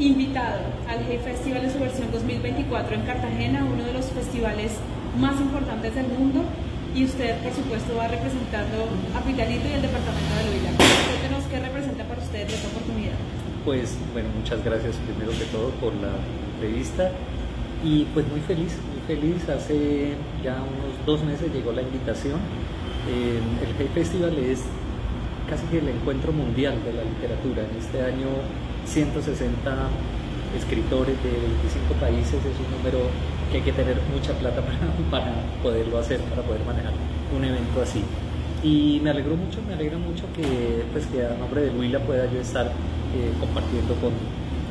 invitado al Hey Festival en su versión 2024 en Cartagena, uno de los festivales más importantes del mundo. Y usted, por supuesto, va representando a Pitalito y el departamento de Huila. Cuéntenos qué representa para usted esta oportunidad. Pues bueno, muchas gracias primero que todo por la entrevista y pues muy feliz, muy feliz. Hace ya unos dos meses llegó la invitación. el Hey Festival es casi que el encuentro mundial de la literatura. En este año 160 escritores de 25 países es un número que hay que tener mucha plata para, para poderlo hacer, para poder manejar un evento así. Y me alegró mucho, me alegra mucho que, pues, que a nombre de Luila pueda yo estar eh, compartiendo con,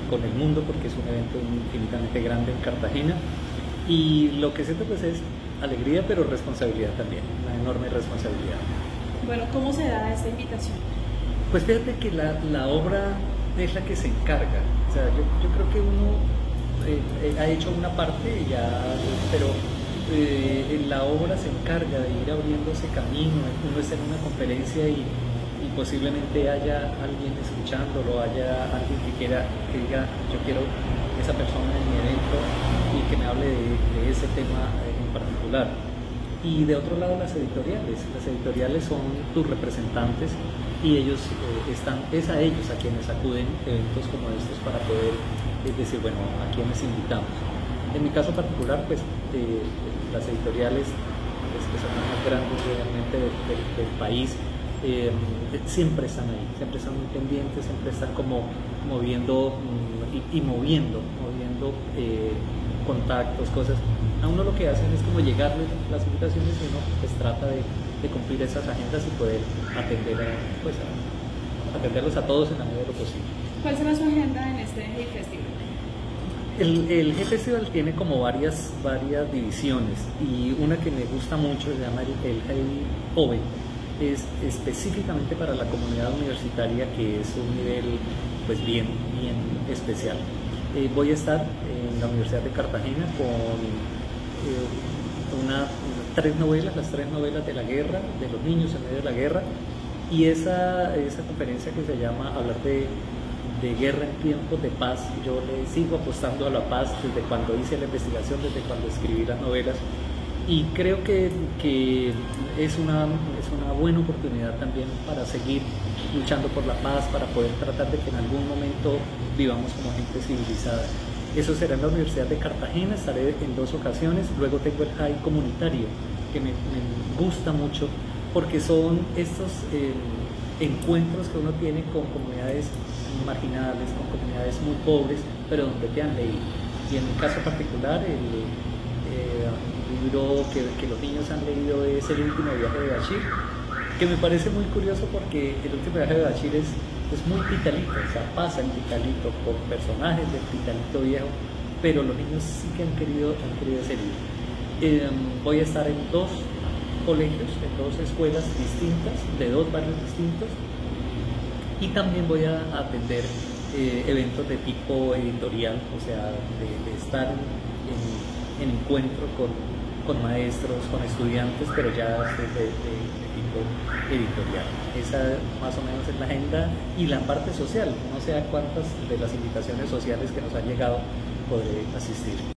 con el mundo porque es un evento infinitamente grande en Cartagena. Y lo que siento pues es alegría pero responsabilidad también, una enorme responsabilidad. Bueno, ¿cómo se da esta invitación? Pues fíjate que la, la obra es la que se encarga. O sea, yo, yo creo que uno eh, eh, ha hecho una parte, ya, pero eh, la obra se encarga de ir abriendo ese camino. Uno está en una conferencia y, y, posiblemente haya alguien escuchándolo, haya alguien que quiera, que diga, yo quiero esa persona en mi evento y que me hable de ese tema en particular. Y de otro lado las editoriales. Las editoriales son tus representantes y ellos eh, están, es a ellos a quienes acuden eventos como estos para poder decir, bueno, a quienes invitamos. En mi caso particular, pues eh, las editoriales pues, que son las más grandes realmente del, país, eh, siempre están ahí, siempre están muy pendientes, siempre están como moviendo mm, y, moviendo, moviendo contactos, cosas a uno lo que hacen es como llegarle las invitaciones y uno pues trata de, cumplir esas agendas y poder atender a, pues, atenderlos a todos en la medida de lo posible. ¿Cuál será su agenda en este Festival? El, el Hey Festival tiene como varias, varias divisiones y una que me gusta mucho se llama el, el Joven. Es específicamente para la comunidad universitaria que es un nivel pues bien, bien especial. Eh, voy a estar la Universidad de Cartagena con eh, una, tres novelas, las tres novelas de la guerra, de los niños en medio de la guerra, y esa, esa conferencia que se llama Hablar de, de guerra en tiempos de paz, yo le sigo apostando a la paz desde cuando hice la investigación, desde cuando escribí las novelas, y creo que, que es, una, es una buena oportunidad también para seguir luchando por la paz, para poder tratar de que en algún momento vivamos como gente civilizada. Eso será en la Universidad de Cartagena, estaré en dos ocasiones. Luego tengo el high comunitario, que me, gusta mucho, porque son estos eh, encuentros que uno tiene con comunidades marginales, con comunidades muy pobres, pero donde te han leído. Y en mi caso particular, el, eh, libro que, que, los niños han leído es El último viaje de Bachir, que me parece muy curioso porque el último viaje de Bachir es es muy pitalito, o sea, pasa el pitalito por personajes del pitalito viejo, pero los niños sí que han querido, han querido ese libro. Em, voy a estar en dos colegios, en dos escuelas distintas, de dos barrios distintos, y también voy a atender eh, eventos de tipo editorial, o sea, de, estar en, encuentro con, con, maestros, con estudiantes, pero ya desde de, editorial. Esa más o menos es la agenda y la parte social. No sé a cuántas de las invitaciones sociales que nos han llegado podré asistir.